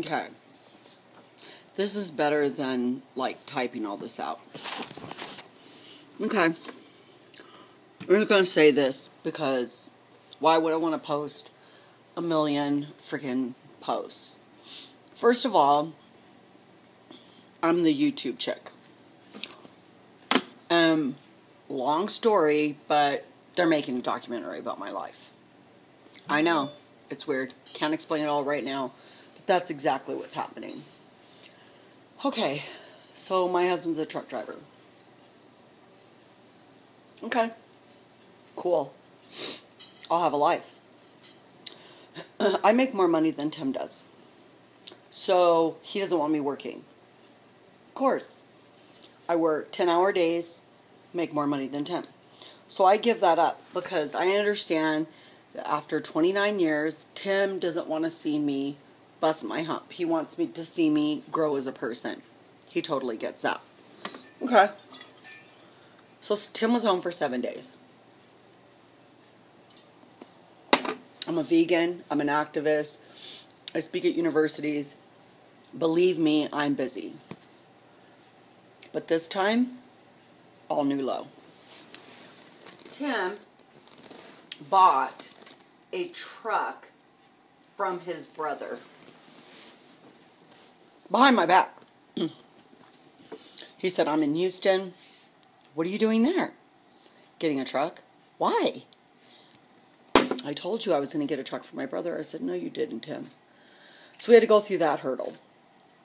Okay. This is better than like typing all this out. Okay. I'm just going to say this because why would I want to post a million freaking posts? First of all, I'm the YouTube chick. Um, long story, but they're making a documentary about my life. I know. It's weird. Can't explain it all right now, that's exactly what's happening. Okay, so my husband's a truck driver. Okay, cool. I'll have a life. I make more money than Tim does. So he doesn't want me working. Of course. I work 10 hour days, make more money than Tim. So I give that up because I understand that after 29 years, Tim doesn't want to see me bust my hump. He wants me to see me grow as a person. He totally gets that. Okay. So Tim was home for seven days. I'm a vegan. I'm an activist. I speak at universities. Believe me, I'm busy. But this time, all new low. Tim bought a truck from his brother behind my back. he said, I'm in Houston. What are you doing there? Getting a truck? Why? I told you I was going to get a truck for my brother. I said, No, you didn't, Tim. So we had to go through that hurdle.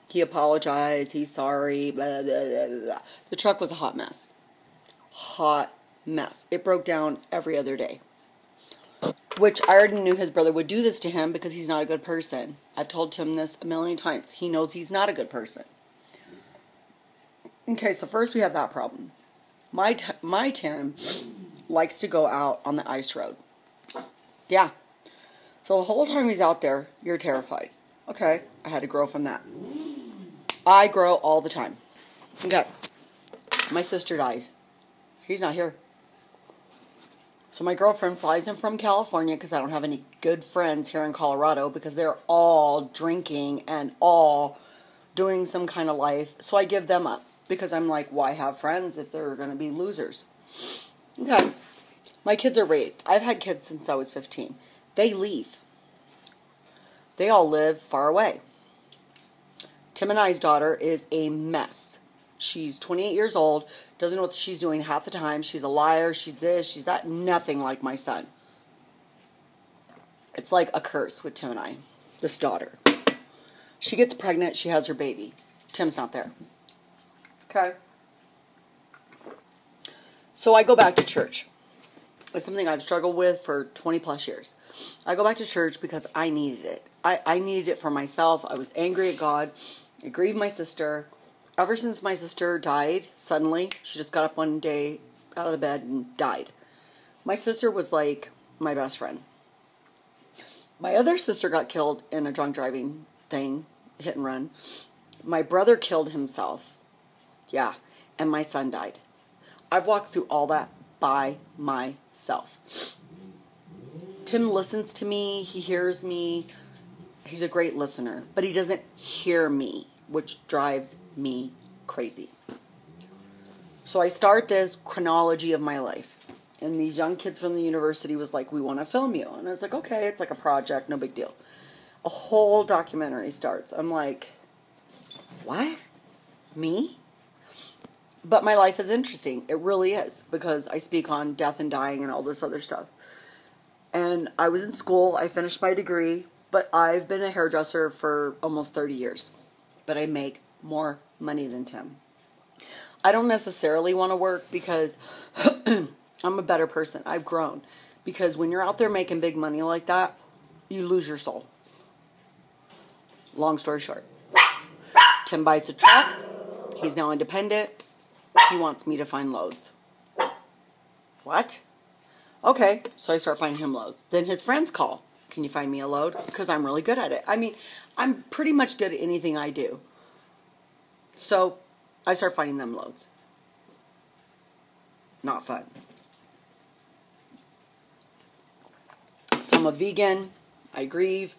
He apologized. He's sorry. Blah, blah, blah. The truck was a hot mess. Hot mess. It broke down every other day. Which I already knew his brother would do this to him because he's not a good person. I've told Tim this a million times. He knows he's not a good person. Okay, so first we have that problem. My, t- my Tim likes to go out on the ice road. Yeah. So the whole time he's out there, you're terrified. Okay, I had to grow from that. I grow all the time. Okay. My sister dies. He's not here. So my girlfriend flies in from California because I don't have any good friends here in Colorado because they're all drinking and all doing some kind of life. So I give them up because I'm like, why have friends if they're going to be losers? Okay. My kids are raised. I've had kids since I was 15. They leave. They all live far away. Tim and I's daughter is a mess. She's 28 years old, doesn't know what she's doing half the time. She's a liar, she's this, she's that. Nothing like my son. It's like a curse with Tim and I, this daughter. She gets pregnant, she has her baby. Tim's not there. Okay. So I go back to church. It's something I've struggled with for 20 plus years. I go back to church because I needed it. I, I needed it for myself. I was angry at God. I grieved my sister. Ever since my sister died, suddenly, she just got up one day out of the bed and died. My sister was like my best friend. My other sister got killed in a drunk driving thing, hit and run. My brother killed himself. Yeah. And my son died. I've walked through all that by myself. Tim listens to me, he hears me. He's a great listener, but he doesn't hear me, which drives me crazy. So I start this chronology of my life. And these young kids from the university was like, "We want to film you." And I was like, "Okay, it's like a project, no big deal." A whole documentary starts. I'm like, "What? Me?" But my life is interesting. It really is because I speak on death and dying and all this other stuff. And I was in school, I finished my degree, but I've been a hairdresser for almost 30 years. But I make more money than Tim. I don't necessarily want to work because I'm a better person. I've grown. Because when you're out there making big money like that, you lose your soul. Long story short, Tim buys a truck. He's now independent. He wants me to find loads. What? Okay, so I start finding him loads. Then his friends call. Can you find me a load? Because I'm really good at it. I mean, I'm pretty much good at anything I do. So I start finding them loads. Not fun. So I'm a vegan. I grieve.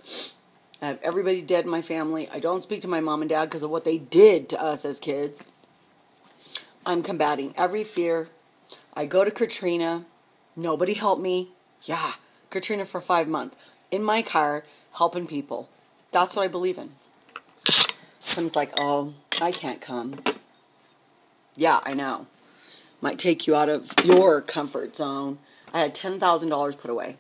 I have everybody dead in my family. I don't speak to my mom and dad because of what they did to us as kids. I'm combating every fear. I go to Katrina. Nobody helped me. Yeah, Katrina for five months. In my car, helping people. That's what I believe in. Tim's like, oh, I can't come. Yeah, I know. Might take you out of your comfort zone. I had $10,000 put away.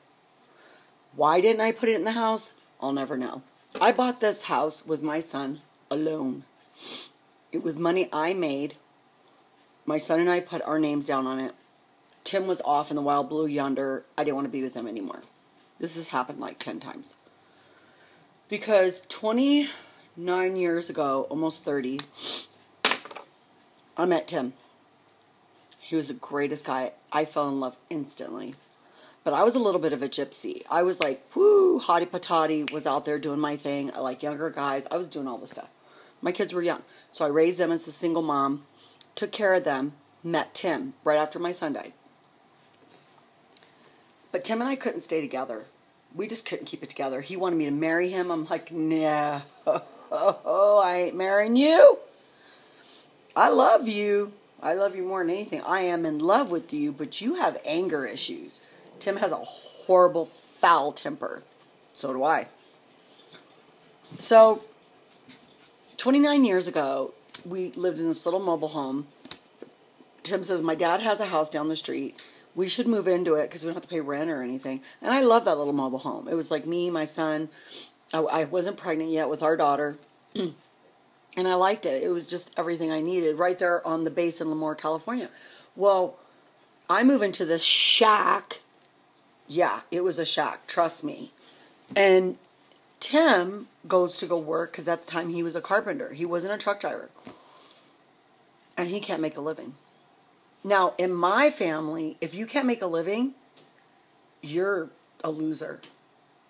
Why didn't I put it in the house? I'll never know. I bought this house with my son alone. It was money I made. My son and I put our names down on it. Tim was off in the wild blue yonder. I didn't want to be with him anymore. This has happened like 10 times. Because 29 years ago, almost 30, I met Tim. He was the greatest guy. I fell in love instantly. But I was a little bit of a gypsy. I was like, whoo, hottie patati, was out there doing my thing. I like younger guys. I was doing all this stuff. My kids were young. So I raised them as a single mom, took care of them, met Tim right after my son died. But Tim and I couldn't stay together. We just couldn't keep it together. He wanted me to marry him. I'm like, no, I ain't marrying you. I love you. I love you more than anything. I am in love with you, but you have anger issues. Tim has a horrible, foul temper. So do I. So, 29 years ago, we lived in this little mobile home. Tim says, My dad has a house down the street. We should move into it because we don't have to pay rent or anything. And I love that little mobile home. It was like me, my son. I, I wasn't pregnant yet with our daughter. and I liked it. It was just everything I needed right there on the base in Lemoore, California. Well, I move into this shack. Yeah, it was a shack, trust me. And Tim goes to go work because at the time he was a carpenter. He wasn't a truck driver. And he can't make a living. Now, in my family, if you can't make a living, you're a loser.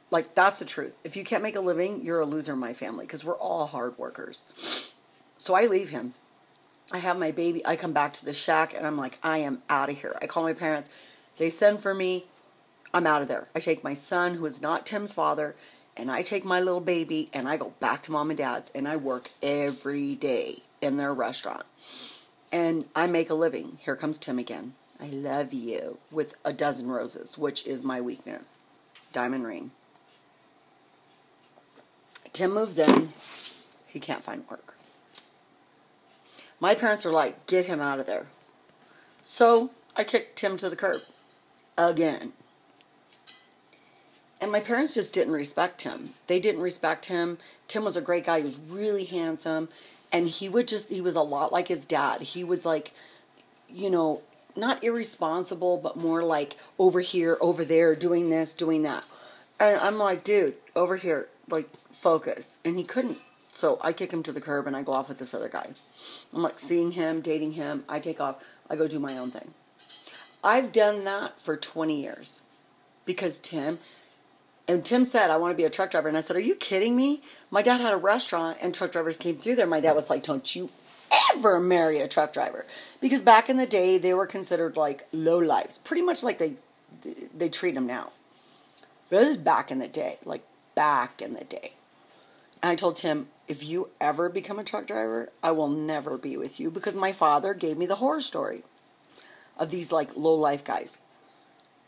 Like, that's the truth. If you can't make a living, you're a loser in my family because we're all hard workers. So I leave him. I have my baby. I come back to the shack and I'm like, I am out of here. I call my parents. They send for me. I'm out of there. I take my son, who is not Tim's father, and I take my little baby and I go back to mom and dad's and I work every day in their restaurant. And I make a living. Here comes Tim again. I love you with a dozen roses, which is my weakness. Diamond ring. Tim moves in. He can't find work. My parents are like, get him out of there. So I kicked Tim to the curb again. And my parents just didn't respect him. They didn't respect him. Tim was a great guy. He was really handsome. And he would just, he was a lot like his dad. He was like, you know, not irresponsible, but more like over here, over there, doing this, doing that. And I'm like, dude, over here, like focus, and he couldn't. So I kick him to the curb and I go off with this other guy. I'm like seeing him, dating him. I take off. I go do my own thing. I've done that for 20 years because Tim, and Tim said, I want to be a truck driver. And I said, Are you kidding me? My dad had a restaurant and truck drivers came through there. My dad was like, Don't you ever marry a truck driver. Because back in the day, they were considered like low lives, pretty much like they, they treat them now. This is back in the day, like back in the day. And I told Tim, if you ever become a truck driver, I will never be with you because my father gave me the horror story of these like low life guys.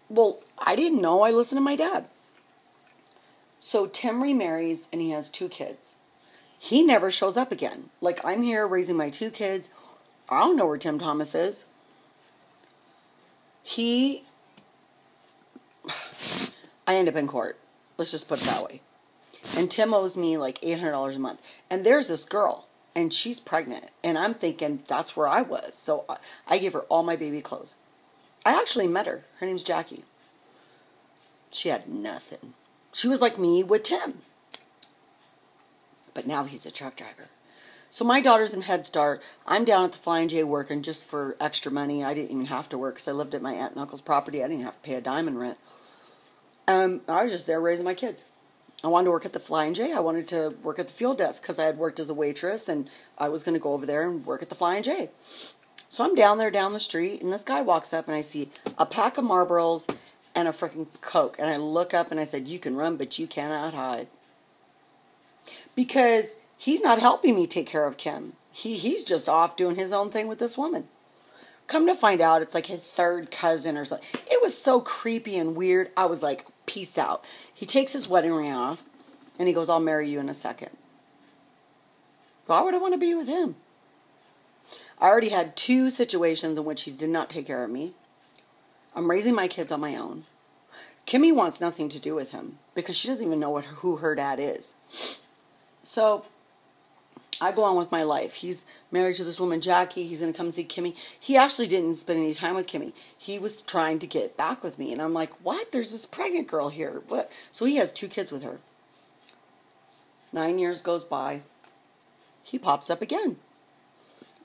Well, I didn't know. I listened to my dad. So Tim remarries and he has two kids. He never shows up again. Like I'm here raising my two kids. I don't know where Tim Thomas is. He I end up in court. Let's just put it that way. And Tim owes me like $800 a month. And there's this girl, and she's pregnant. And I'm thinking that's where I was. So I, gave her all my baby clothes. I actually met her. Her name's Jackie. She had nothing. She was like me with Tim. But now he's a truck driver. So my daughter's in Head Start. I'm down at the Flying J working just for extra money. I didn't even have to work because I lived at my aunt and uncle's property. I didn't have to pay a dime in rent. Um, I was just there raising my kids. I wanted to work at the Flying J. I wanted to work at the fuel desk because I had worked as a waitress and I was going to go over there and work at the Flying J. So I'm down there down the street and this guy walks up and I see a pack of Marlboros and a freaking Coke. And I look up and I said, You can run, but you cannot hide. because he's not helping me take care of Kim. He he's just off doing his own thing with this woman. Come to find out, it's like his third cousin or something. It was so creepy and weird. I was like, peace out. He takes his wedding ring off and he goes, I'll marry you in a second. Why would I want to be with him? I already had two situations in which he did not take care of me. I'm raising my kids on my own. Kimmy wants nothing to do with him because she doesn't even know what who her dad is. So I go on with my life. He's married to this woman, Jackie. He's going to come see Kimmy. He actually didn't spend any time with Kimmy. He was trying to get back with me. And I'm like, what? There's this pregnant girl here. What? So he has two kids with her. Nine years goes by. He pops up again.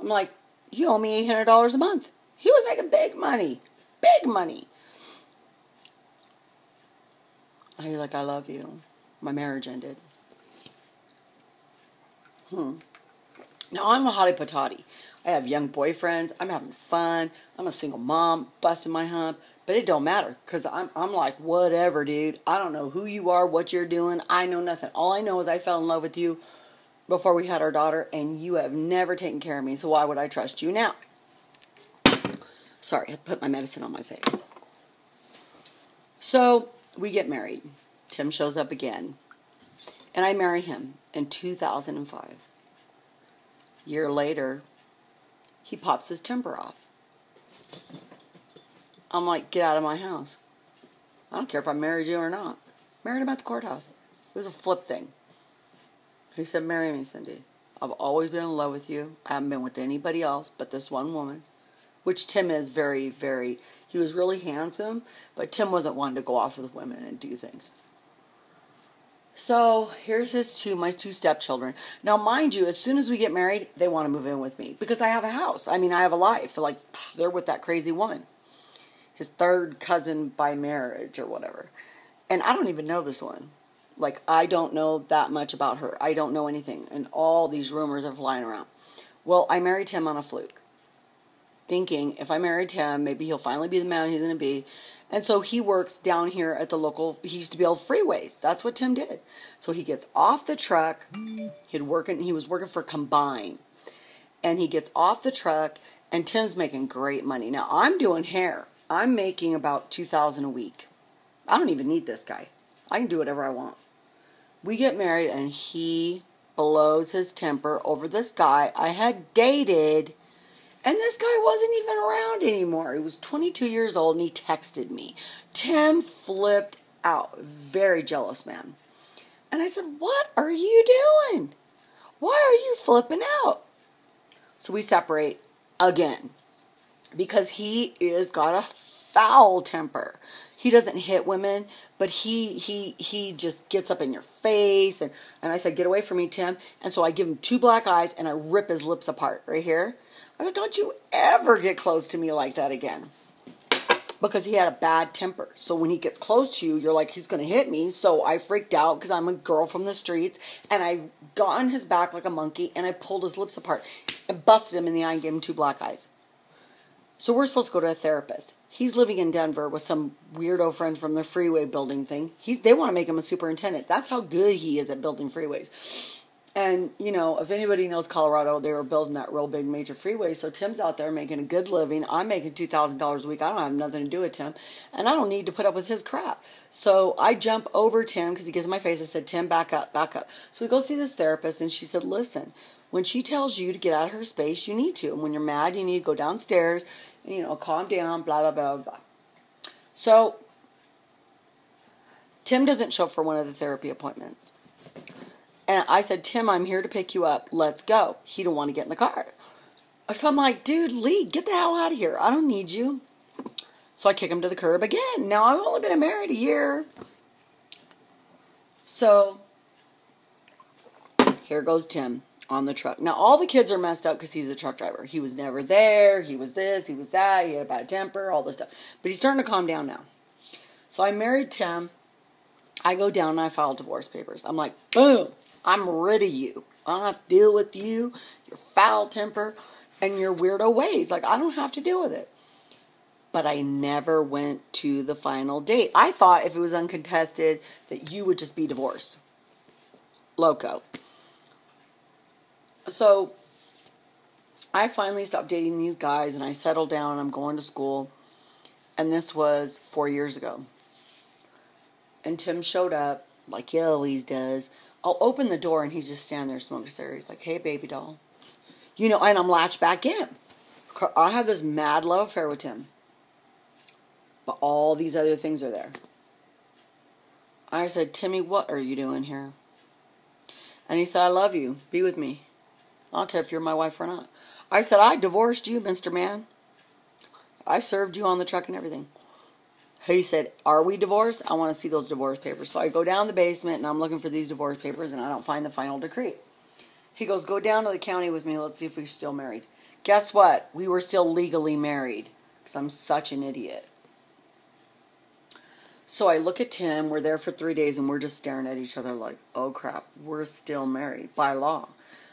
I'm like, you owe me $800 a month. He was making big money. Big money. I was like, I love you. My marriage ended. Hmm. Now I'm a hottie patati. I have young boyfriends. I'm having fun. I'm a single mom, busting my hump. But it don't matter because I'm, I'm like, whatever, dude. I don't know who you are, what you're doing. I know nothing. All I know is I fell in love with you before we had our daughter, and you have never taken care of me. So why would I trust you now? Sorry, I put my medicine on my face. So we get married. Tim shows up again. And I marry him in 2005. Year later, he pops his temper off. I'm like, get out of my house. I don't care if I married you or not. Married him at the courthouse. It was a flip thing. He said, Marry me, Cindy. I've always been in love with you. I haven't been with anybody else but this one woman. Which Tim is very, very, he was really handsome, but Tim wasn't one to go off with women and do things. So here's his two, my two stepchildren. Now, mind you, as soon as we get married, they want to move in with me because I have a house. I mean, I have a life. Like, they're with that crazy woman. His third cousin by marriage or whatever. And I don't even know this one. Like, I don't know that much about her. I don't know anything. And all these rumors are flying around. Well, I married him on a fluke. Thinking if I married him, maybe he'll finally be the man he's going to be. And so he works down here at the local, he used to build freeways. That's what Tim did. So he gets off the truck. He'd working, he was working for Combine. And he gets off the truck, and Tim's making great money. Now, I'm doing hair. I'm making about 2000 a week. I don't even need this guy. I can do whatever I want. We get married, and he blows his temper over this guy I had dated and this guy wasn't even around anymore. He was 22 years old and he texted me. Tim flipped out. Very jealous man. And I said, What are you doing? Why are you flipping out? So we separate again because he is got a foul temper. He doesn't hit women, but he he he just gets up in your face and and I said, "Get away from me, Tim." And so I give him two black eyes and I rip his lips apart right here. I said, Don't you ever get close to me like that again. Because he had a bad temper. So when he gets close to you, you're like, he's going to hit me. So I freaked out because I'm a girl from the streets. And I got on his back like a monkey and I pulled his lips apart and busted him in the eye and gave him two black eyes. So we're supposed to go to a therapist. He's living in Denver with some weirdo friend from the freeway building thing. He's they want to make him a superintendent. That's how good he is at building freeways. And, you know, if anybody knows Colorado, they were building that real big major freeway. So Tim's out there making a good living. I'm making $2,000 a week. I don't have nothing to do with Tim. And I don't need to put up with his crap. So I jump over Tim because he gives my face. I said, Tim, back up, back up. So we go see this therapist. And she said, listen, when she tells you to get out of her space, you need to. And when you're mad, you need to go downstairs, and, you know, calm down, blah, blah, blah, blah. So Tim doesn't show up for one of the therapy appointments. And I said, Tim, I'm here to pick you up. Let's go. He don't want to get in the car. So I'm like, dude, Lee, get the hell out of here. I don't need you. So I kick him to the curb again. Now I've only been married a year. So here goes Tim on the truck. Now all the kids are messed up because he's a truck driver. He was never there. He was this. He was that. He had a bad temper. All this stuff. But he's starting to calm down now. So I married Tim. I go down and I file divorce papers. I'm like, boom. I'm rid of you. I don't have to deal with you, your foul temper, and your weirdo ways. Like, I don't have to deal with it. But I never went to the final date. I thought if it was uncontested that you would just be divorced. loco. So I finally stopped dating these guys and I settled down. I'm going to school. And this was four years ago. And Tim showed up, like he always does. I'll open the door and he's just standing there smoking a cigarette. He's like, hey, baby doll. You know, and I'm latched back in. I have this mad love affair with Tim. But all these other things are there. I said, Timmy, what are you doing here? And he said, I love you. Be with me. I don't care if you're my wife or not. I said, I divorced you, Mr. Man. I served you on the truck and everything. He said, Are we divorced? I want to see those divorce papers. So I go down the basement and I'm looking for these divorce papers and I don't find the final decree. He goes, Go down to the county with me. Let's see if we're still married. Guess what? We were still legally married because I'm such an idiot. So I look at Tim. We're there for three days and we're just staring at each other like, Oh crap, we're still married by law.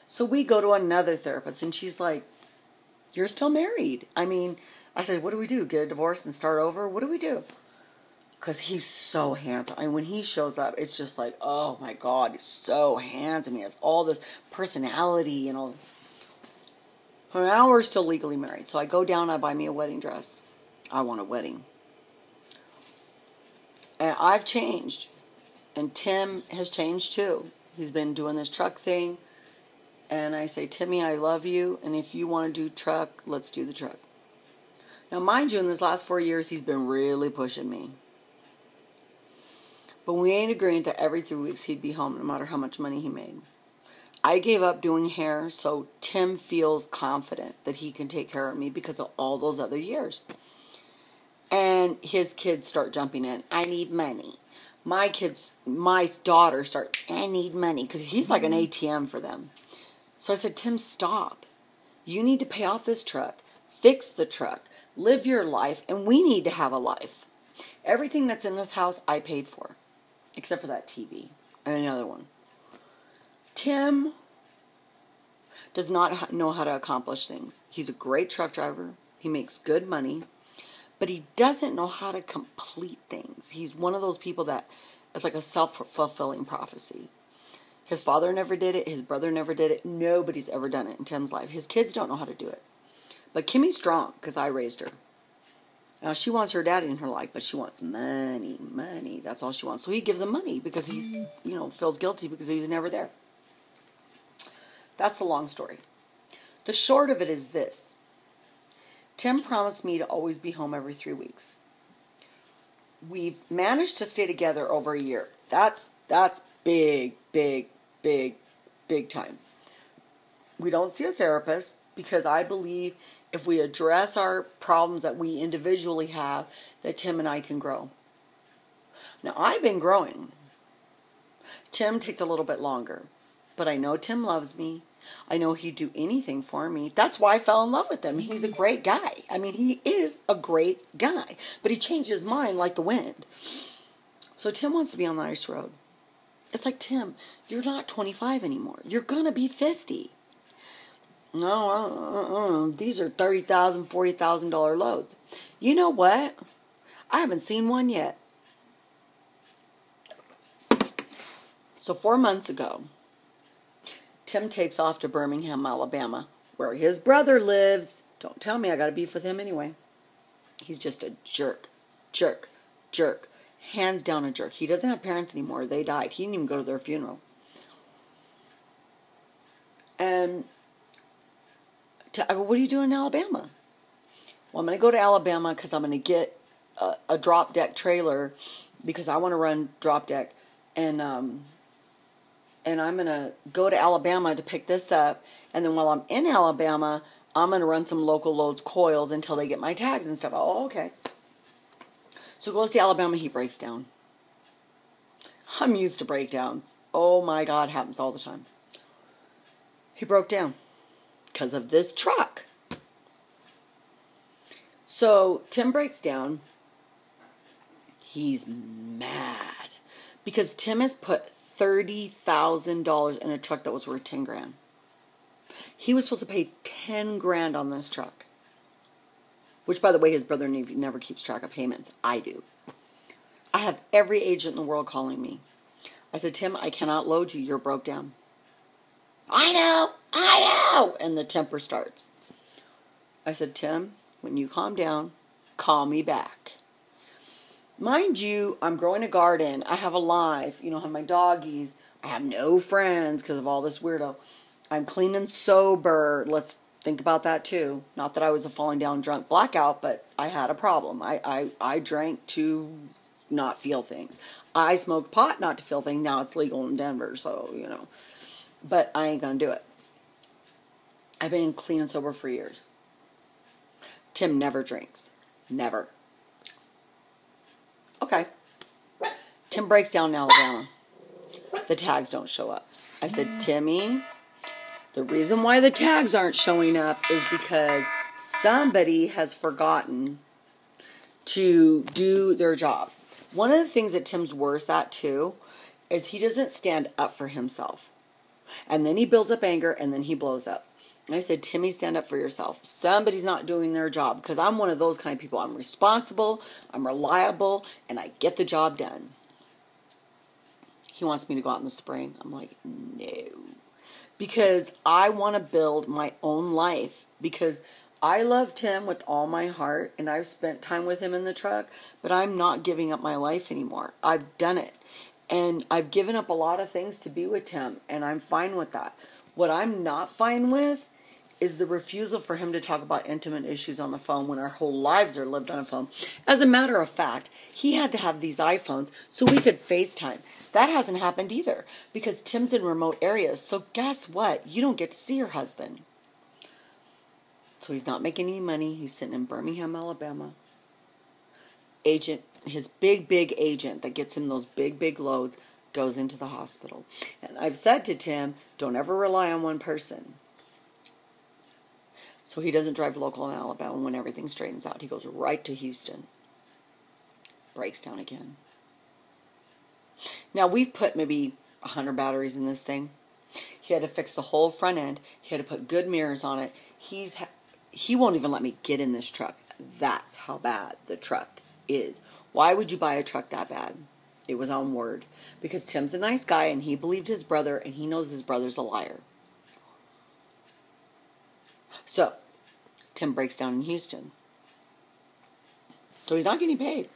So we go to another therapist and she's like, You're still married. I mean, I said, What do we do? Get a divorce and start over? What do we do? Because he's so handsome. and when he shows up, it's just like, oh my God, he's so handsome. He has all this personality and all. Well, now we're still legally married. So I go down, I buy me a wedding dress. I want a wedding. And I've changed. And Tim has changed too. He's been doing this truck thing. And I say, Timmy, I love you. And if you want to do truck, let's do the truck. Now, mind you, in this last four years, he's been really pushing me. But we ain't agreeing that every three weeks he'd be home no matter how much money he made. I gave up doing hair so Tim feels confident that he can take care of me because of all those other years. And his kids start jumping in. I need money. My kids, my daughter start, I need money because he's like an mm-hmm. ATM for them. So I said, Tim, stop. You need to pay off this truck, fix the truck, live your life, and we need to have a life. Everything that's in this house, I paid for, except for that TV and another one. Tim does not know how to accomplish things. He's a great truck driver, he makes good money, but he doesn't know how to complete things. He's one of those people that it's like a self fulfilling prophecy. His father never did it, his brother never did it, nobody's ever done it in Tim's life. His kids don't know how to do it. But Kimmy's strong because I raised her. Now she wants her daddy in her life, but she wants money, money. That's all she wants. So he gives him money because he's, you know, feels guilty because he's never there. That's a long story. The short of it is this. Tim promised me to always be home every three weeks. We've managed to stay together over a year. That's that's big, big, big, big time. We don't see a therapist because I believe if we address our problems that we individually have, that Tim and I can grow. Now, I've been growing. Tim takes a little bit longer, but I know Tim loves me. I know he'd do anything for me. That's why I fell in love with him. He's a great guy. I mean, he is a great guy, but he changed his mind like the wind. So Tim wants to be on the ice road. It's like, Tim, you're not 25 anymore. You're going to be 50. No, uh, uh, uh, these are thirty thousand, forty thousand dollar loads. You know what? I haven't seen one yet. So four months ago, Tim takes off to Birmingham, Alabama, where his brother lives. Don't tell me I got to beef with him anyway. He's just a jerk, jerk, jerk, hands down a jerk. He doesn't have parents anymore. They died. He didn't even go to their funeral. And to, I go, what are you doing in Alabama? Well, I'm going to go to Alabama because I'm going to get a, a, drop deck trailer because I want to run drop deck, and um, and I'm going to go to Alabama to pick this up, and then while I'm in Alabama, I'm going to run some local loads coils until they get my tags and stuff. Oh, okay. So goes to Alabama, he breaks down. I'm used to breakdowns. Oh my God, happens all the time. He broke down because of this truck. So Tim breaks down. He's mad because Tim has put $30,000 in a truck that was worth 10 grand. He was supposed to pay 10 grand on this truck. Which, by the way, his brother never keeps track of payments. I do. I have every agent in the world calling me. I said, Tim, I cannot load you. You're broke down. I know, I know. And the temper starts. I said, Tim, when you calm down, call me back. Mind you, I'm growing a garden. I have a life. You know, I have my doggies. I have no friends because of all this weirdo. I'm clean and sober. Let's think about that too. Not that I was a falling down drunk blackout, but I had a problem. I, I, I drank to not feel things. I smoked pot not to feel things. Now it's legal in Denver, so, you know. But I ain't going to do it. I've been clean and sober for years. Tim never drinks. Never. Okay. Tim breaks down in Alabama. The tags don't show up. I said, Timmy, the reason why the tags aren't showing up is because somebody has forgotten to do their job. One of the things that Tim's worse at too is he doesn't stand up for himself. And then he builds up anger and then he blows up. I said, Timmy, stand up for yourself. Somebody's not doing their job because I'm one of those kind of people. I'm responsible, I'm reliable, and I get the job done. He wants me to go out in the spring. I'm like, no. Because I want to build my own life. Because I love Tim with all my heart and I've spent time with him in the truck, but I'm not giving up my life anymore. I've done it. And I've given up a lot of things to be with Tim, and I'm fine with that. What I'm not fine with is the refusal for him to talk about intimate issues on the phone when our whole lives are lived on a phone. As a matter of fact, he had to have these iPhones so we could FaceTime. That hasn't happened either because Tim's in remote areas. So guess what? You don't get to see your husband. So he's not making any money. He's sitting in Birmingham, Alabama. Agent, his big, big agent that gets him those big, big loads goes into the hospital. And I've said to Tim, don't ever rely on one person so he doesn't drive local in Alabama when everything straightens out. He goes right to Houston. Breaks down again. Now we've put maybe 100 batteries in this thing. He had to fix the whole front end. He had to put good mirrors on it. He's he won't even let me get in this truck. That's how bad the truck is. Why would you buy a truck that bad? It was on word because Tim's a nice guy and he believed his brother and he knows his brother's a liar. So, Tim breaks down in Houston. So he's not getting paid.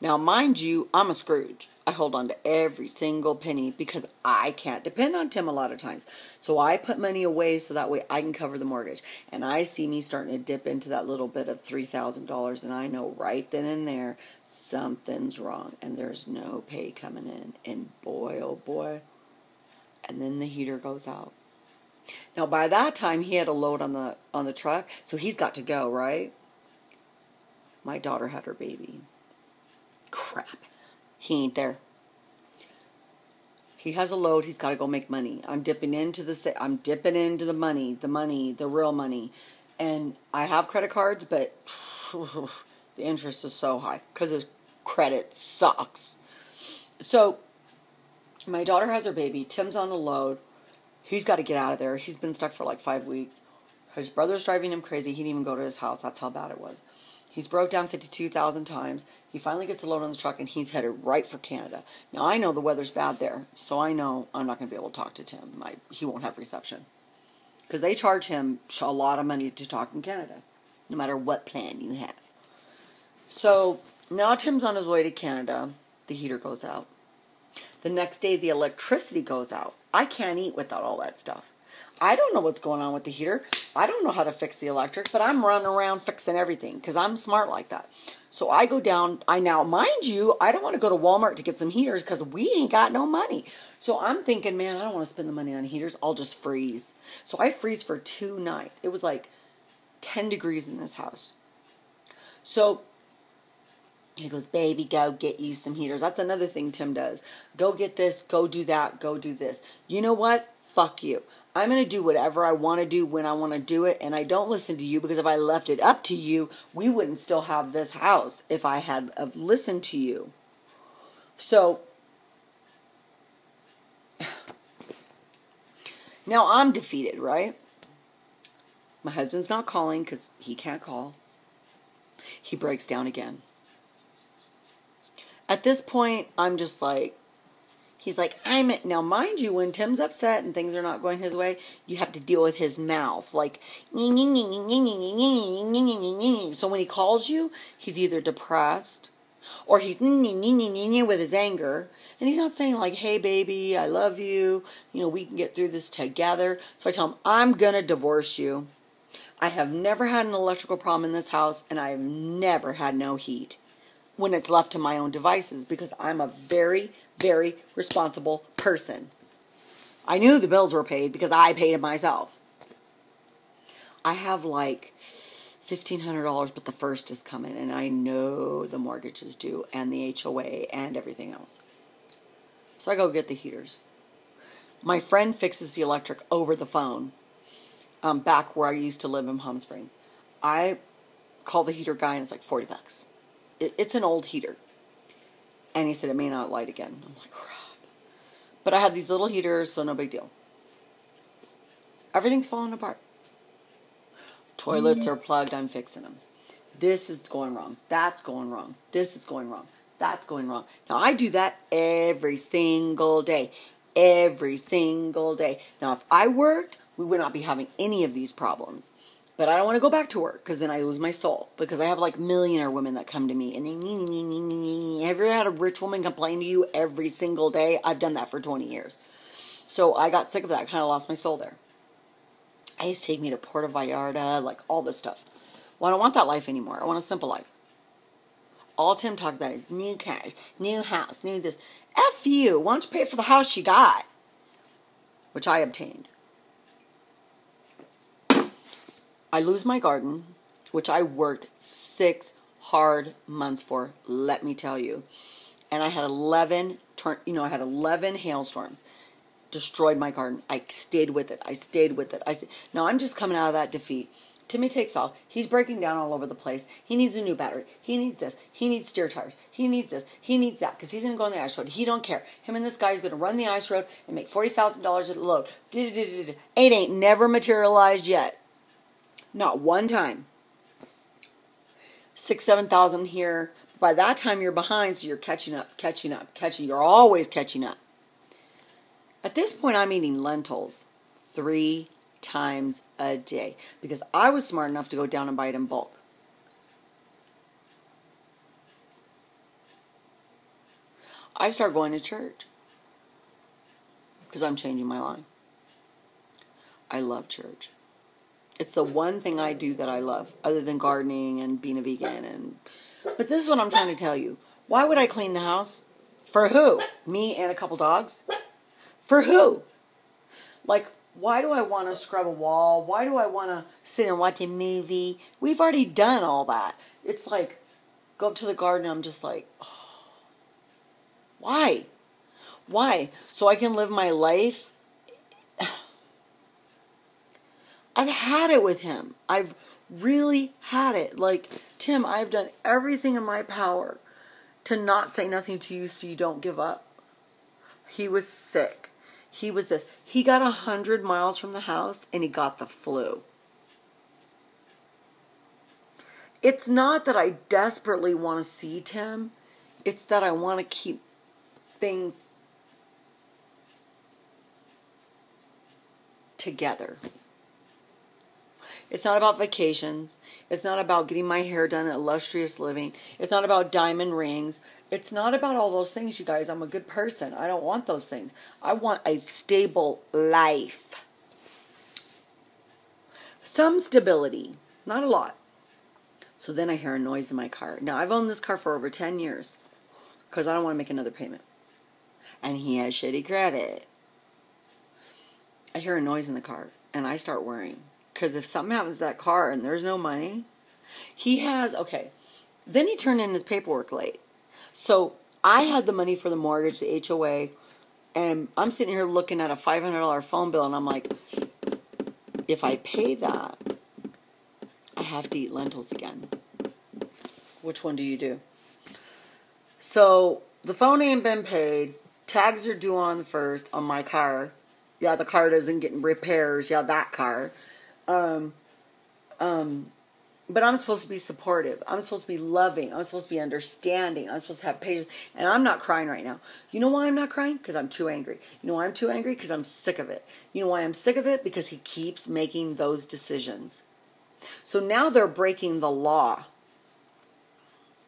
Now, mind you, I'm a Scrooge. I hold on to every single penny because I can't depend on Tim a lot of times. So I put money away so that way I can cover the mortgage. And I see me starting to dip into that little bit of $3,000, and I know right then and there something's wrong and there's no pay coming in. And boy, oh boy. And then the heater goes out. Now by that time he had a load on the on the truck, so he's got to go, right? My daughter had her baby. Crap. He ain't there. He has a load, he's got to go make money. I'm dipping into the I'm dipping into the money, the money, the real money. And I have credit cards, but the interest is so high cuz his credit sucks. So my daughter has her baby, Tim's on a load He's got to get out of there. He's been stuck for like five weeks. His brother's driving him crazy. He didn't even go to his house. That's how bad it was. He's broke down 52,000 times. He finally gets a load on the truck and he's headed right for Canada. Now, I know the weather's bad there, so I know I'm not going to be able to talk to Tim. I, he won't have reception. Because they charge him a lot of money to talk in Canada, no matter what plan you have. So now Tim's on his way to Canada. The heater goes out. The next day, the electricity goes out. I can't eat without all that stuff. I don't know what's going on with the heater. I don't know how to fix the electric, but I'm running around fixing everything because I'm smart like that. So I go down. I now, mind you, I don't want to go to Walmart to get some heaters because we ain't got no money. So I'm thinking, man, I don't want to spend the money on heaters. I'll just freeze. So I freeze for two nights. It was like 10 degrees in this house. So he goes, Baby, go get you some heaters. That's another thing Tim does. Go get this, go do that, go do this. You know what? Fuck you. I'm going to do whatever I want to do when I want to do it, and I don't listen to you because if I left it up to you, we wouldn't still have this house if I had listened to you. So, now I'm defeated, right? My husband's not calling because he can't call. He breaks down again. At this point, I'm just like, He's like, I'm now, mind you, when Tim's upset and things are not going his way, you have to deal with his mouth. Like, so when he calls you, he's either depressed or he's with his anger, and he's not saying like, "Hey, baby, I love you. You know, we can get through this together." So I tell him, "I'm gonna divorce you." I have never had an electrical problem in this house, and I have never had no heat when it's left to my own devices because I'm a very, very responsible person. I knew the bills were paid because I paid them myself. I have like $1,500, but the first is coming, and I know the mortgage is due, and the HOA, and everything else. So I go get the heaters. My friend fixes the electric over the phone um, back where I used to live in Palm Springs. I call the heater guy, and it's like 40 bucks it, it's an old heater. And he said it may not light again. I'm like, crap. But I have these little heaters, so no big deal. Everything's falling apart. Toilets are plugged, I'm fixing them. This is going wrong. That's going wrong. This is going wrong. That's going wrong. Now, I do that every single day. Every single day. Now, if I worked, we would not be having any of these problems. But I don't want to go back to work because then I lose my soul. Because I have like millionaire women that come to me and they. Have ever had a rich woman complain to you every single day? I've done that for 20 years. So I got sick of that. Kind of lost my soul there. I used to take me to Puerto Vallarta, like all this stuff. Well, I don't want that life anymore. I want a simple life. All Tim talks about is new cars, new house, new this. F you. Why don't you pay for the house you got? Which I obtained. I lose my garden, which I worked six hard months for, let me tell you. And I had 11, you know, I had 11 hailstorms. Destroyed my garden. I stayed with it. I stayed with it. I now I'm just coming out of that defeat. Timmy takes off. He's breaking down all over the place. He needs a new battery. He needs this. He needs steer tires. He needs this. He needs that because he's going to go on the ice road. He don't care. Him and this guy is going to run the ice road and make forty thousand dollars at a load. It ain't never materialized yet. Not one time. Six, seven thousand here. By that time, you're behind, so you're catching up, catching up, catching. You're always catching up. At this point, I'm eating lentils three times a day because I was smart enough to go down and buy it in bulk. I start going to church because I'm changing my life. I love church. It's the one thing I do that I love, other than gardening and being a vegan. And but this is what I'm trying to tell you. Why would I clean the house? For who? Me and a couple dogs? For who? Like, why do I want to scrub a wall? Why do I want to sit and watch a movie? We've already done all that. It's like, go up to the garden. I'm just like, oh, why? Why? So I can live my life I've had it with him. I've really had it. Like, Tim, I've done everything in my power to not say nothing to you so you don't give up. He was sick. He was this. He got a hundred miles from the house and he got the flu. It's not that I desperately want to see Tim. It's that I want to keep things together. It's not about vacations. It's not about getting my hair done at illustrious living. It's not about diamond rings. It's not about all those things, you guys. I'm a good person. I don't want those things. I want a stable life. Some stability, not a lot. So then I hear a noise in my car. Now, I've owned this car for over 10 years because I don't want to make another payment. And he has shitty credit. I hear a noise in the car and I start worrying. Because if something happens to that car and there's no money, he has, okay. Then he turned in his paperwork late. So I had the money for the mortgage, the HOA, and I'm sitting here looking at a $500 phone bill and I'm like, if I pay that, I have to eat lentils again. Which one do you do? So the phone ain't been paid. Tags are due on the first on my car. Yeah, the car doesn't get repairs. Yeah, that car. Um, um, But I'm supposed to be supportive. I'm supposed to be loving. I'm supposed to be understanding. I'm supposed to have patience. And I'm not crying right now. You know why I'm not crying? Because I'm too angry. You know why I'm too angry? Because I'm sick of it. You know why I'm sick of it? Because he keeps making those decisions. So now they're breaking the law.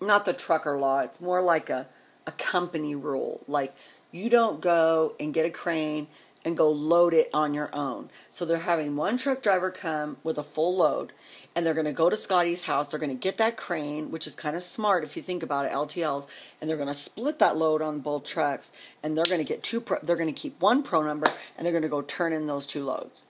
Not the trucker law. It's more like a, a company rule. Like you don't go and get a crane and go load it on your own. So they're having one truck driver come with a full load and they're going to go to Scotty's house. They're going to get that crane, which is kind of smart if you think about it, LTLs, and they're going to split that load on both trucks and they're going to get two pro, they're going to keep one pro number and they're going to go turn in those two loads.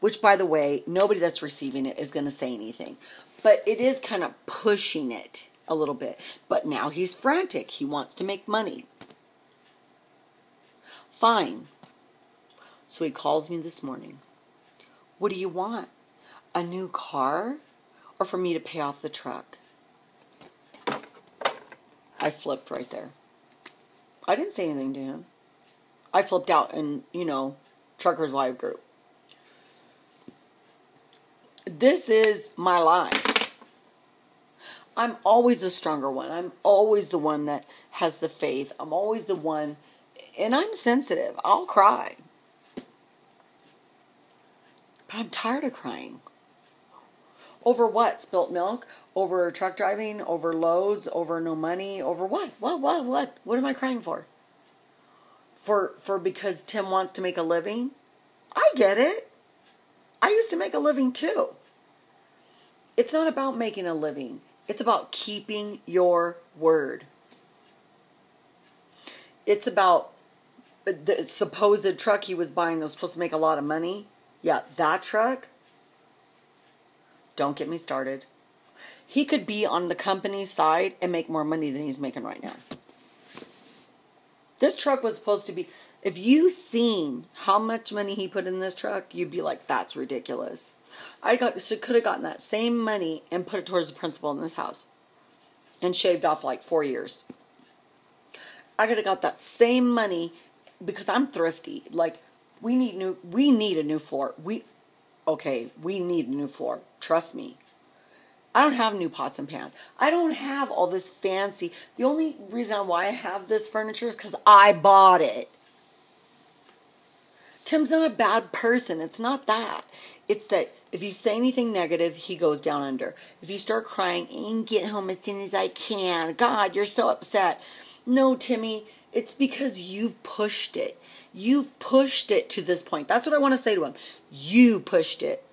Which by the way, nobody that's receiving it is going to say anything. But it is kind of pushing it a little bit. But now he's frantic. He wants to make money. Fine. So he calls me this morning. What do you want? A new car? Or for me to pay off the truck? I flipped right there. I didn't say anything to him. I flipped out in, you know, Truckers Live group. This is my life. I'm always the stronger one. I'm always the one that has the faith. I'm always the one, and I'm sensitive. I'll cry. But I'm tired of crying. Over what? Spilt milk? Over truck driving? Over loads? Over no money? Over what? What? What? What? What am I crying for? For for because Tim wants to make a living? I get it. I used to make a living too. It's not about making a living. It's about keeping your word. It's about uh, the supposed truck he was buying that was supposed to make a lot of money. Yeah, that truck. Don't get me started. He could be on the company's side and make more money than he's making right now. This truck was supposed to be. If you seen how much money he put in this truck, you'd be like, "That's ridiculous." I got so could have gotten that same money and put it towards the principal in this house, and shaved off like four years. I could have got that same money because I'm thrifty. Like we need new we need a new floor. We okay, we need a new floor. Trust me. I don't have new pots and pans. I don't have all this fancy. The only reason why I have this furniture is cuz I bought it. Tim's not a bad person. It's not that. It's that if you say anything negative, he goes down under. If you start crying, and get home as soon as I can. God, you're so upset. No, Timmy, it's because you've pushed it. You've pushed it to this point. That's what I want to say to him. You pushed it.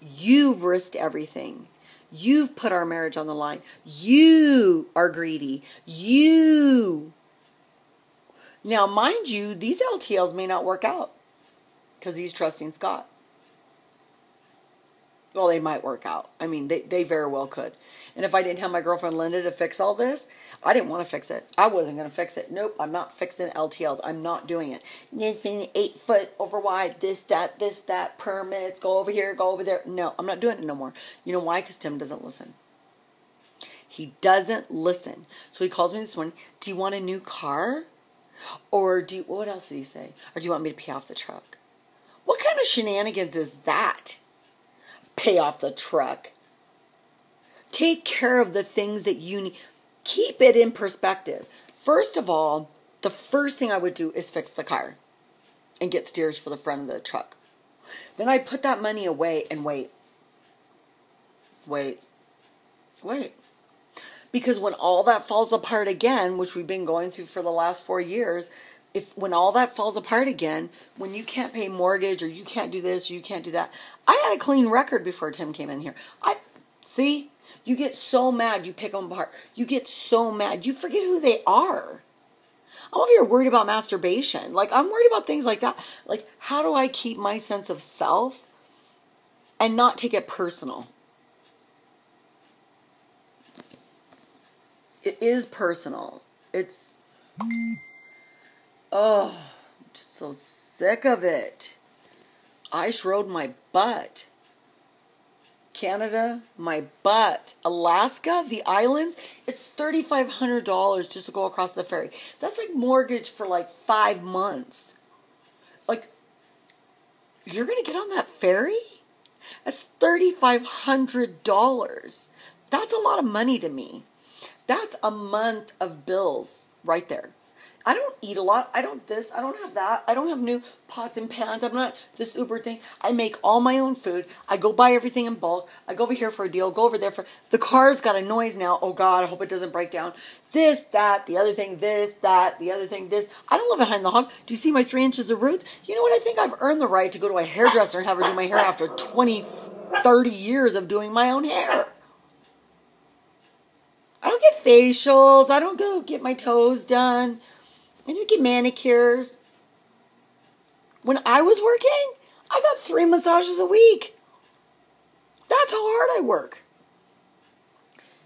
You've risked everything. You've put our marriage on the line. You are greedy. You. Now, mind you, these LTLs may not work out because he's trusting Scott well, they might work out. I mean, they, they very well could. And if I didn't have my girlfriend Linda to fix all this, I didn't want to fix it. I wasn't going to fix it. Nope, I'm not fixing LTLs. I'm not doing it. It's being eight foot over wide, this, that, this, that, permits, go over here, go over there. No, I'm not doing it no more. You know why? Because Tim doesn't listen. He doesn't listen. So he calls me this morning. Do you want a new car? Or do you, what else did he say? Or do you want me to pay off the truck? What kind of shenanigans is that? pay off the truck. Take care of the things that you need. Keep it in perspective. First of all, the first thing I would do is fix the car and get steers for the front of the truck. Then I'd put that money away and wait. Wait. Wait. Because when all that falls apart again, which we've been going through for the last four years, if when all that falls apart again, when you can't pay mortgage or you can't do this, or you can't do that. I had a clean record before Tim came in here. I see, you get so mad, you pick them apart. You get so mad, you forget who they are. I don't know you're worried about masturbation. Like I'm worried about things like that. Like how do I keep my sense of self and not take it personal? It is personal. It's Oh, I'm just so sick of it. I rode my butt. Canada, my butt. Alaska, the islands, it's $3,500 just to go across the ferry. That's like mortgage for like five months. Like, you're going to get on that ferry That's $3,500. That's a lot of money to me. That's a month of bills right there. I don't eat a lot. I don't this. I don't have that. I don't have new pots and pans. I'm not this Uber thing. I make all my own food. I go buy everything in bulk. I go over here for a deal. Go over there for the car's got a noise now. Oh God, I hope it doesn't break down. This, that, the other thing, this, that, the other thing, this. I don't live behind the hog. Do you see my three inches of roots? You know what? I think I've earned the right to go to a hairdresser and have her do my hair after 20, 30 years of doing my own hair. I don't get facials. I don't go get my toes done. I don't get manicures. When I was working, I got three massages a week. That's how hard I work.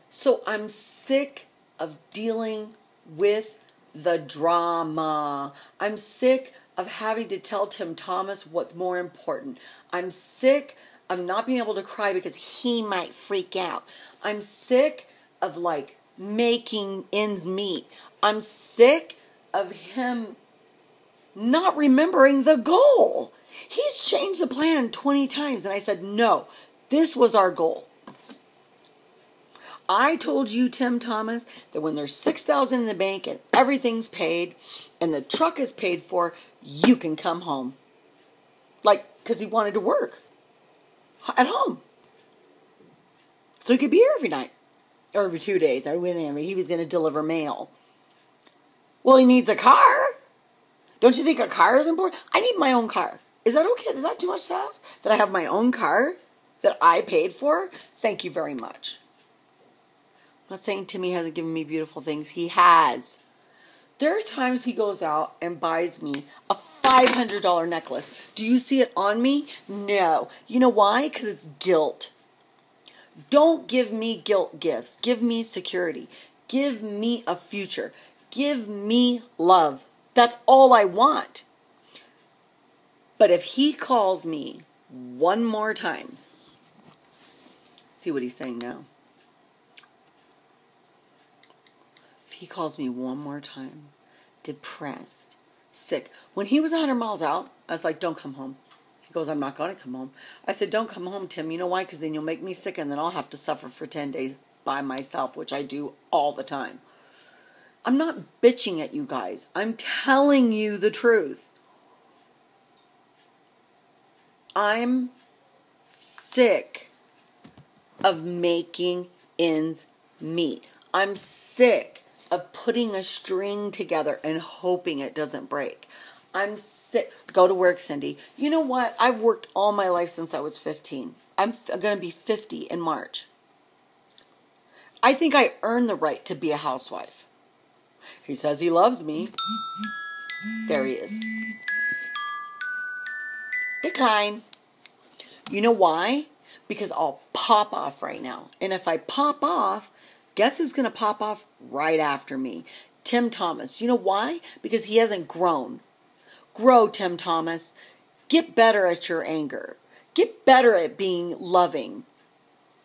So I'm sick of dealing with the drama. I'm sick of having to tell Tim Thomas what's more important. I'm sick of not being able to cry because he might freak out. I'm sick of like making ends meet. I'm sick of him not remembering the goal. He's changed the plan 20 times. And I said, no, this was our goal. I told you, Tim Thomas, that when there's 6000 in the bank and everything's paid and the truck is paid for, you can come home. Like, because he wanted to work at home. So he could be here every night or every two days. I went in. He was going to deliver mail. Well, he needs a car. Don't you think a car is important? I need my own car. Is that okay? Is that too much to ask? That I have my own car that I paid for? Thank you very much. I'm not saying Timmy hasn't given me beautiful things. He has. There's times he goes out and buys me a $500 necklace. Do you see it on me? No. You know why? Because it's guilt. Don't give me guilt gifts. Give me security. Give me a future. Give me love. That's all I want. But if he calls me one more time, see what he's saying now. If he calls me one more time, depressed, sick. When he was 100 miles out, I was like, don't come home. He goes, I'm not going to come home. I said, Don't come home, Tim. You know why? Because then you'll make me sick and then I'll have to suffer for 10 days by myself, which I do all the time. I'm not bitching at you guys. I'm telling you the truth. I'm sick of making ends meet. I'm sick of putting a string together and hoping it doesn't break. I'm sick. Go to work, Cindy. You know what? I've worked all my life since I was 15. I'm, going to be 50 in March. I think I earned the right to be a housewife. He says he loves me. There he is. Decline. You know why? Because I'll pop off right now. And if I pop off, guess who's going to pop off right after me? Tim Thomas. You know why? Because he hasn't grown. Grow, Tim Thomas. Get better at your anger. Get better at being loving.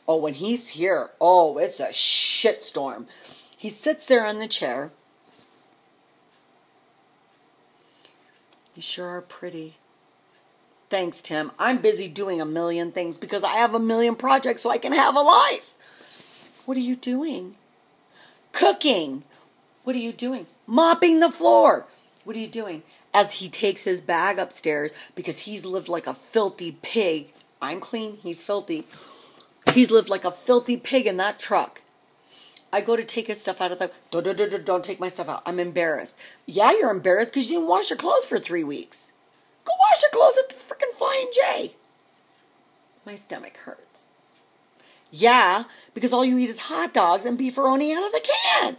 Oh, when he's here, oh, it's a shitstorm. He sits there on the chair You sure are pretty. Thanks, Tim. I'm busy doing a million things because I have a million projects so I can have a life. What are you doing? Cooking. What are you doing? Mopping the floor. What are you doing? As he takes his bag upstairs because he's lived like a filthy pig. I'm clean, he's filthy. He's lived like a filthy pig in that truck. I go to take his stuff out of the don't, don't, don't, don't take my stuff out. I'm embarrassed. Yeah, you're embarrassed because you didn't wash your clothes for three weeks. Go wash your clothes at the freaking Flying J. My stomach hurts. Yeah, because all you eat is hot dogs and beefaroni out of the can.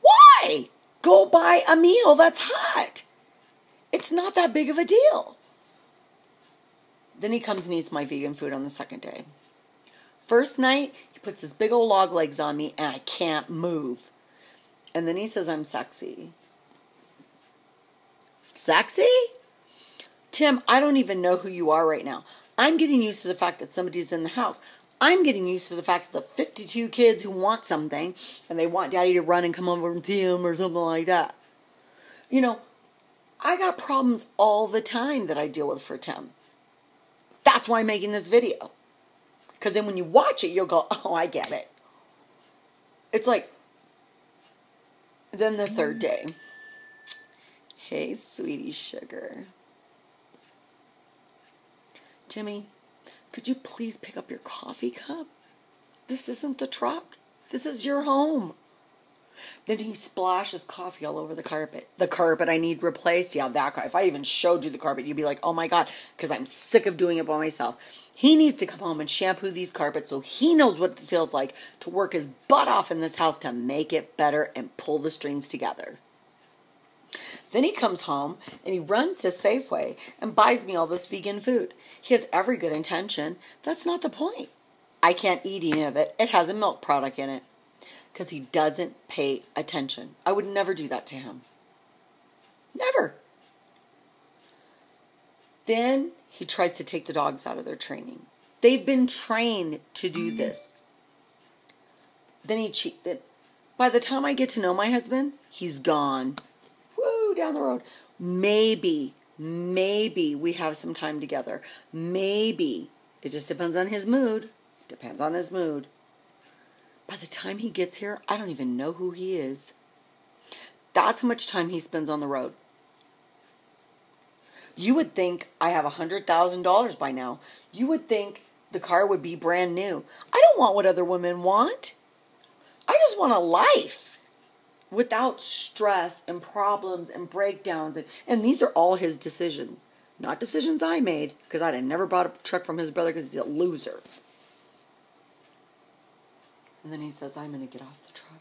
Why? Go buy a meal that's hot. It's not that big of a deal. Then he comes and eats my vegan food on the second day. First night, puts his big old log legs on me and I can't move. And then he says I'm sexy. Sexy? Tim, I don't even know who you are right now. I'm getting used to the fact that somebody's in the house. I'm getting used to the fact that the 52 kids who want something and they want daddy to run and come over and see them or something like that. You know, I got problems all the time that I deal with for Tim. That's why I'm making this video. Because then when you watch it, you'll go, oh, I get it. It's like, then the third day. Hey, sweetie sugar. Timmy, could you please pick up your coffee cup? This isn't the truck. This is your home. Then he splashes coffee all over the carpet. The carpet I need replaced. Yeah, that guy. If I even showed you the carpet, you'd be like, oh my God, because I'm sick of doing it by myself. He needs to come home and shampoo these carpets so he knows what it feels like to work his butt off in this house to make it better and pull the strings together. Then he comes home and he runs to Safeway and buys me all this vegan food. He has every good intention. That's not the point. I can't eat any of it. It has a milk product in it because he doesn't pay attention. I would never do that to him. Never. Then he tries to take the dogs out of their training. They've been trained to do this. Then he cheated. By the time I get to know my husband, he's gone. Woo, down the road. Maybe, maybe we have some time together. Maybe. It just depends on his mood. Depends on his mood. By the time he gets here, I don't even know who he is. That's how much time he spends on the road. You would think I have a $100,000 by now. You would think the car would be brand new. I don't want what other women want. I just want a life without stress and problems and breakdowns. And, and these are all his decisions, not decisions I made because I'd never bought a truck from his brother because he's a loser. And then he says, I'm going to get off the truck.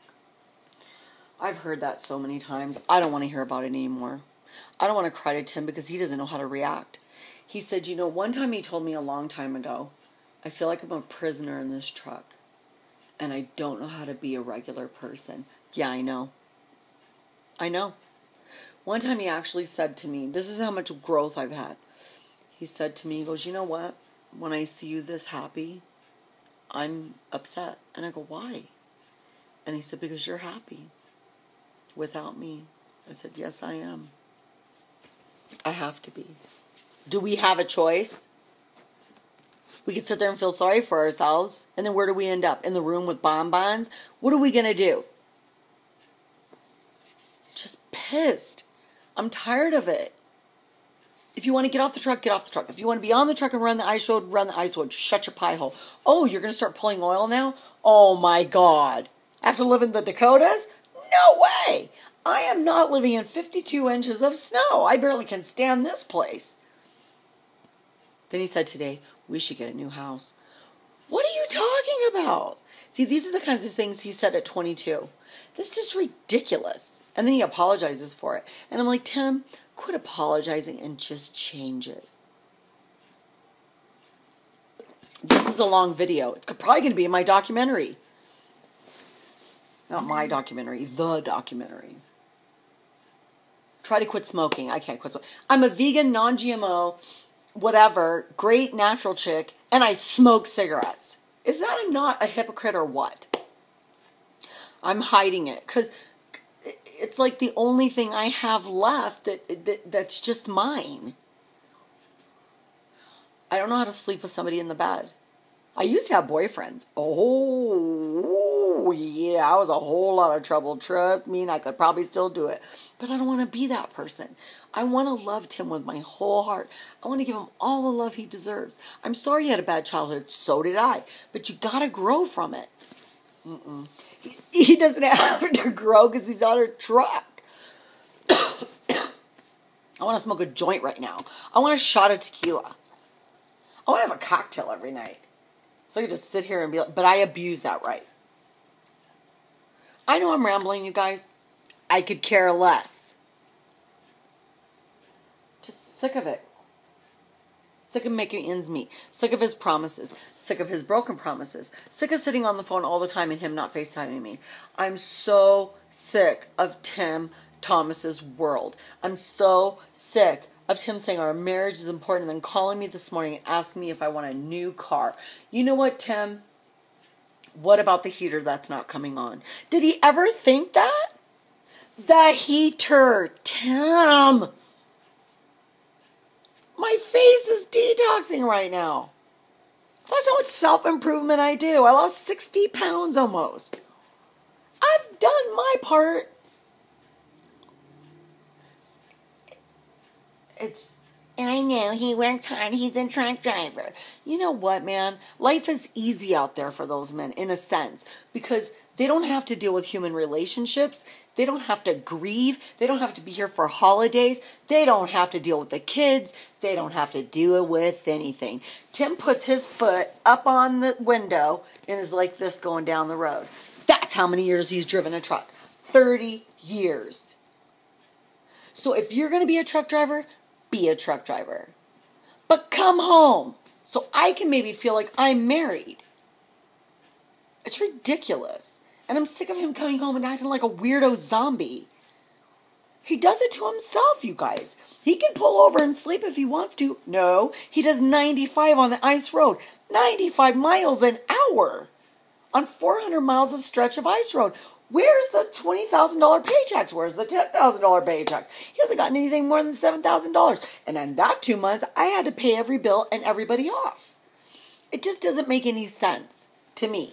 I've heard that so many times. I don't want to hear about it anymore. I don't want to cry to Tim because he doesn't know how to react. He said, You know, one time he told me a long time ago, I feel like I'm a prisoner in this truck and I don't know how to be a regular person. Yeah, I know. I know. One time he actually said to me, This is how much growth I've had. He said to me, He goes, You know what? When I see you this happy, I'm upset. And I go, Why? And he said, Because you're happy without me. I said, Yes, I am. I have to be. Do we have a choice? We could sit there and feel sorry for ourselves. And then where do we end up? In the room with bonbons? What are we going to do? Just pissed. I'm tired of it. If you want to get off the truck, get off the truck. If you want to be on the truck and run the ice road, run the ice road. Shut your pie hole. Oh, you're going to start pulling oil now? Oh my God. After living in the Dakotas? No way. I am not living in 52 inches of snow. I barely can stand this place. Then he said today, we should get a new house. What are you talking about? See, these are the kinds of things he said at 22. This is ridiculous. And then he apologizes for it. And I'm like, Tim, quit apologizing and just change it. This is a long video. It's probably going to be in my documentary. Not my documentary, the documentary. Try to quit smoking. I can't quit smoking. I'm a vegan, non GMO, whatever, great natural chick, and I smoke cigarettes. Is that a, not a hypocrite or what? I'm hiding it because it's like the only thing I have left that, that that's just mine. I don't know how to sleep with somebody in the bed. I used to have boyfriends. Oh, yeah, I was a whole lot of trouble. Trust me, and I could probably still do it. But I don't want to be that person. I want to love Tim with my whole heart. I want to give him all the love he deserves. I'm sorry he had a bad childhood. So did I. But you got to grow from it. Mm-mm. He, doesn't have to grow because he's on a truck. I want to smoke a joint right now. I want a shot of tequila. I want to have a cocktail every night. So I can just sit here and be like, but I abuse that right. I know I'm rambling, you guys. I could care less. Just sick of it. Sick of making ends meet. Sick of his promises. Sick of his broken promises. Sick of sitting on the phone all the time and him not FaceTiming me. I'm so sick of Tim Thomas's world. I'm so sick of Tim saying our marriage is important and then calling me this morning and asking me if I want a new car. You know what, Tim? What about the heater that's not coming on? Did he ever think that? The heater, Tim. My face is detoxing right now. That's how much self improvement I do. I lost 60 pounds almost. I've done my part. It's, I know, he works hard. He's a truck driver. You know what, man? Life is easy out there for those men, in a sense, because they don't have to deal with human relationships. They don't have to grieve. They don't have to be here for holidays. They don't have to deal with the kids. They don't have to deal with anything. Tim puts his foot up on the window and is like this going down the road. That's how many years he's driven a truck 30 years. So if you're going to be a truck driver, be a truck driver. But come home so I can maybe feel like I'm married. It's ridiculous. And I'm sick of him coming home and acting like a weirdo zombie. He does it to himself, you guys. He can pull over and sleep if he wants to. No, he does 95 on the ice road, 95 miles an hour on 400 miles of stretch of ice road. Where's the $20,000 paychecks? Where's the $10,000 paychecks? He hasn't gotten anything more than $7,000. And in that two months, I had to pay every bill and everybody off. It just doesn't make any sense to me.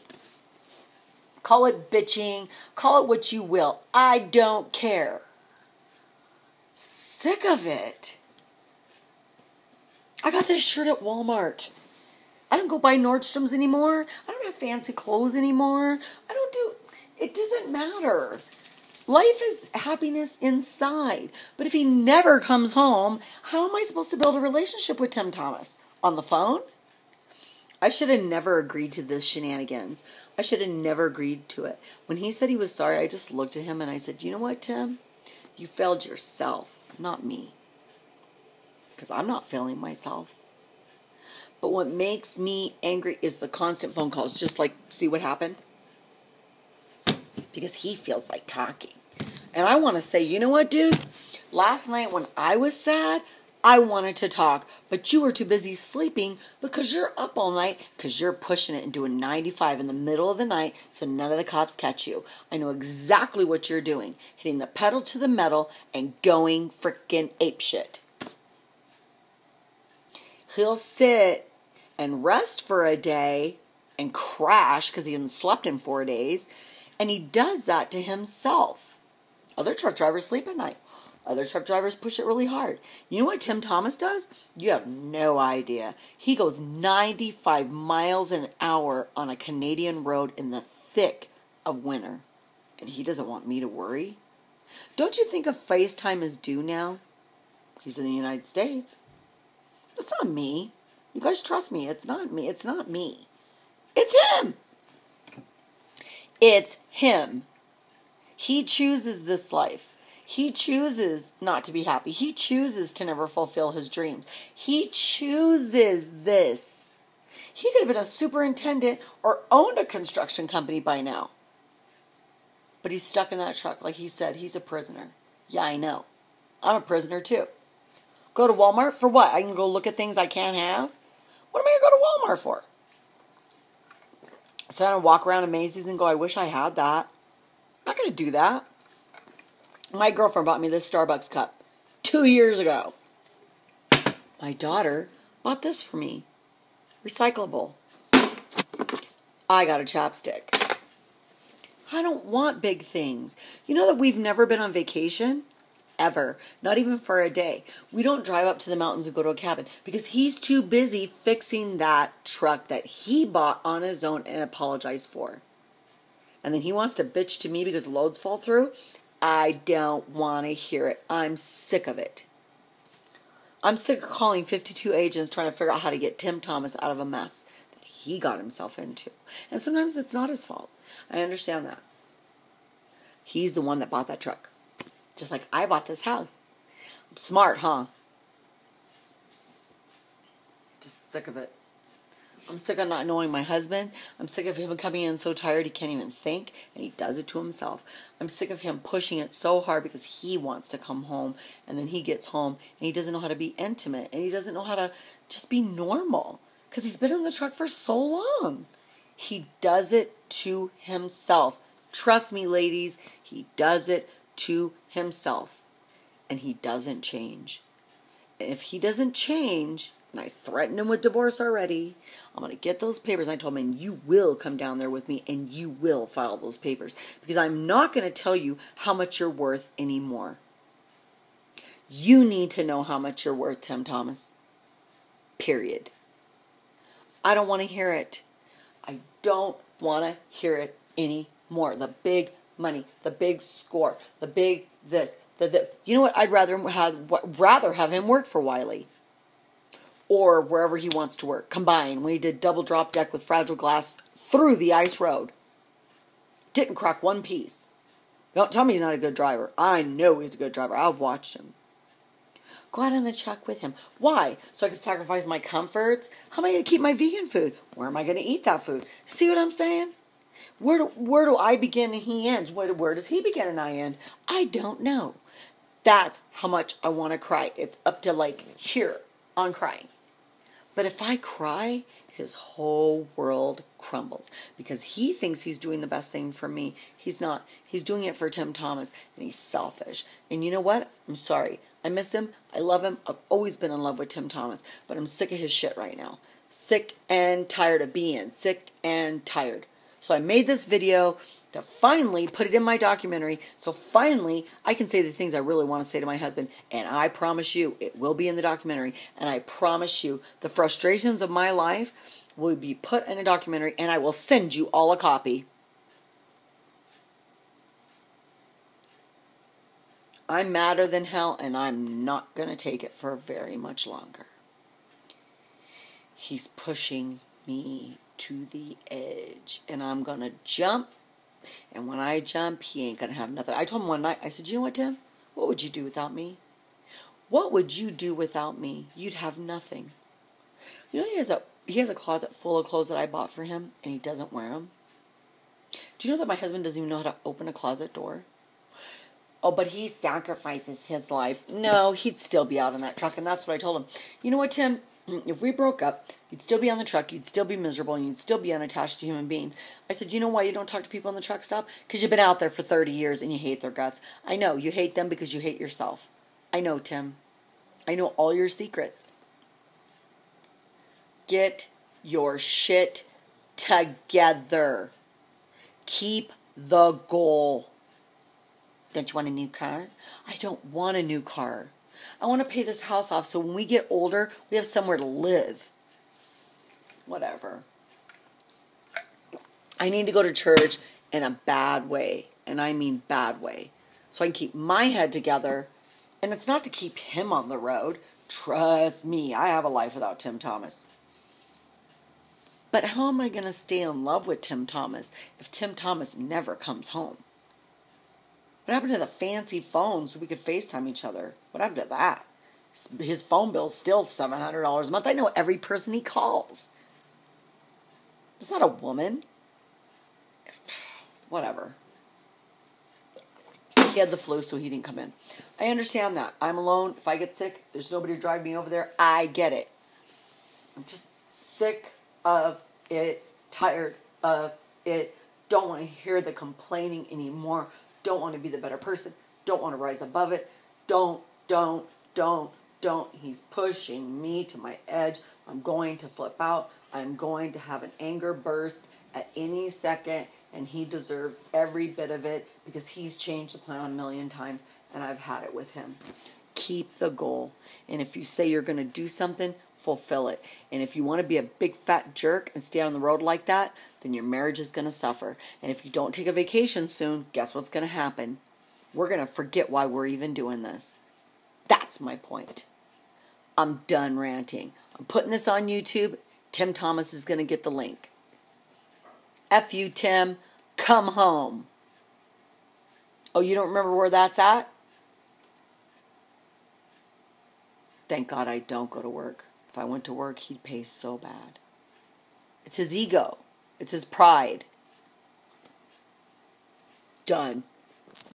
Call it bitching, call it what you will. I don't care. Sick of it. I got this shirt at Walmart. I don't go buy Nordstrom's anymore. I don't have fancy clothes anymore. I don't do it doesn't matter. Life is happiness inside. But if he never comes home, how am I supposed to build a relationship with Tim Thomas? On the phone? I should have never agreed to this shenanigans. I should have never agreed to it. When he said he was sorry, I just looked at him and I said, You know what, Tim? You failed yourself, not me. Because I'm not failing myself. But what makes me angry is the constant phone calls, just like, see what happened? because he feels like talking. And I want to say, you know what, dude? Last night when I was sad, I wanted to talk, but you were too busy sleeping because you're up all night because you're pushing it and doing 95 in the middle of the night so none of the cops catch you. I know exactly what you're doing hitting the pedal to the metal and going freaking apeshit. He'll sit and rest for a day and crash because he hasn't slept in four days and he does that to himself. Other truck drivers sleep at night. Other truck drivers push it really hard. You know what Tim Thomas does? You have no idea. He goes 95 miles an hour on a Canadian road in the thick of winter. And he doesn't want me to worry. Don't you think a FaceTime is due now? He's in the United States. It's not me. You guys trust me. It's not me. It's not me. It's him. It's him. He chooses this life. He chooses not to be happy. He chooses to never fulfill his dreams. He chooses this. He could have been a superintendent or owned a construction company by now. But he's stuck in that truck. Like he said, he's a prisoner. Yeah, I know. I'm a prisoner too. Go to Walmart for what? I can go look at things I can't have? What am I going to go to Walmart for? So I don't walk around in Macy's and go, I wish I had that. I'm not going to do that. My girlfriend bought me this Starbucks cup two years ago. My daughter bought this for me. Recyclable. I got a chapstick. I don't want big things. You know that we've never been on vacation? ever, not even for a day. We don't drive up to the mountains and go to a cabin because he's too busy fixing that truck that he bought on his own and apologized for. And then he wants to bitch to me because loads fall through. I don't want to hear it. I'm sick of it. I'm sick of calling 52 agents trying to figure out how to get Tim Thomas out of a mess that he got himself into. And sometimes it's not his fault. I understand that. He's the one that bought that truck. Just like I bought this house. I'm smart, huh? Just sick of it. I'm sick of not knowing my husband. I'm sick of him coming in so tired he can't even think, and he does it to himself. I'm sick of him pushing it so hard because he wants to come home, and then he gets home and he doesn't know how to be intimate, and he doesn't know how to just be normal because he's been in the truck for so long. He does it to himself. Trust me, ladies, he does it to himself and he doesn't change. And if he doesn't change, and I threatened him with divorce already, I'm going to get those papers. I told him, and you will come down there with me and you will file those papers because I'm not going to tell you how much you're worth anymore. You need to know how much you're worth, Tim Thomas. Period. I don't want to hear it. I don't want to hear it anymore. The big money, the big score, the big this, the, the you know what? I'd rather have rather have him work for Wiley or wherever he wants to work. Combine he did double drop deck with fragile glass through the ice road. Didn't crack one piece. Don't tell me he's not a good driver. I know he's a good driver. I've watched him. Go out on the truck with him. Why? So I can sacrifice my comforts? How am I going to keep my vegan food? Where am I going to eat that food? See what I'm saying? Where do, where do I begin and he ends? Where, where does he begin and I end? I don't know. That's how much I want to cry. It's up to like here on crying. But if I cry, his whole world crumbles because he thinks he's doing the best thing for me. He's not. He's doing it for Tim Thomas and he's selfish. And you know what? I'm sorry. I miss him. I love him. I've always been in love with Tim Thomas, but I'm sick of his shit right now. Sick and tired of being sick and tired. So I made this video to finally put it in my documentary. So finally, I can say the things I really want to say to my husband. And I promise you, it will be in the documentary. And I promise you, the frustrations of my life will be put in a documentary, and I will send you all a copy. I'm madder than hell, and I'm not going to take it for very much longer. He's pushing me to the edge, and I'm going to jump and when I jump, he ain't gonna have nothing. I told him one night, I said, You know what, Tim? What would you do without me? What would you do without me? You'd have nothing. You know he has a he has a closet full of clothes that I bought for him and he doesn't wear them. Do you know that my husband doesn't even know how to open a closet door? Oh, but he sacrifices his life. No, he'd still be out in that truck, and that's what I told him. You know what, Tim? If we broke up, you'd still be on the truck, you'd still be miserable, and you'd still be unattached to human beings. I said, You know why you don't talk to people on the truck stop? Because you've been out there for 30 years and you hate their guts. I know, you hate them because you hate yourself. I know, Tim. I know all your secrets. Get your shit together. Keep the goal. Don't you want a new car? I don't want a new car. I want to pay this house off so when we get older, we have somewhere to live. Whatever. I need to go to church in a bad way, and I mean bad way, so I can keep my head together. And it's not to keep him on the road. Trust me, I have a life without Tim Thomas. But how am I going to stay in love with Tim Thomas if Tim Thomas never comes home? What happened to the fancy phones so we could FaceTime each other? What happened to that? His phone bill's still $700 a month. I know every person he calls. It's not a woman. Whatever. He had the flu, so he didn't come in. I understand that. I'm alone. If I get sick, there's nobody to drive me over there. I get it. I'm just sick of it, tired of it. Don't want to hear the complaining anymore don't want to be the better person, don't want to rise above it, don't, don't, don't, don't. He's pushing me to my edge. I'm going to flip out. I'm going to have an anger burst at any second, and he deserves every bit of it because he's changed the plan a million times, and I've had it with him. Keep the goal. And if you say you're going to do something, fulfill it. And if you want to be a big fat jerk and stay on the road like that, then your marriage is going to suffer. And if you don't take a vacation soon, guess what's going to happen? We're going to forget why we're even doing this. That's my point. I'm done ranting. I'm putting this on YouTube. Tim Thomas is going to get the link. F you, Tim. Come home. Oh, you don't remember where that's at? Thank God I don't go to work. If I went to work, he'd pay so bad. It's his ego, it's his pride. Done.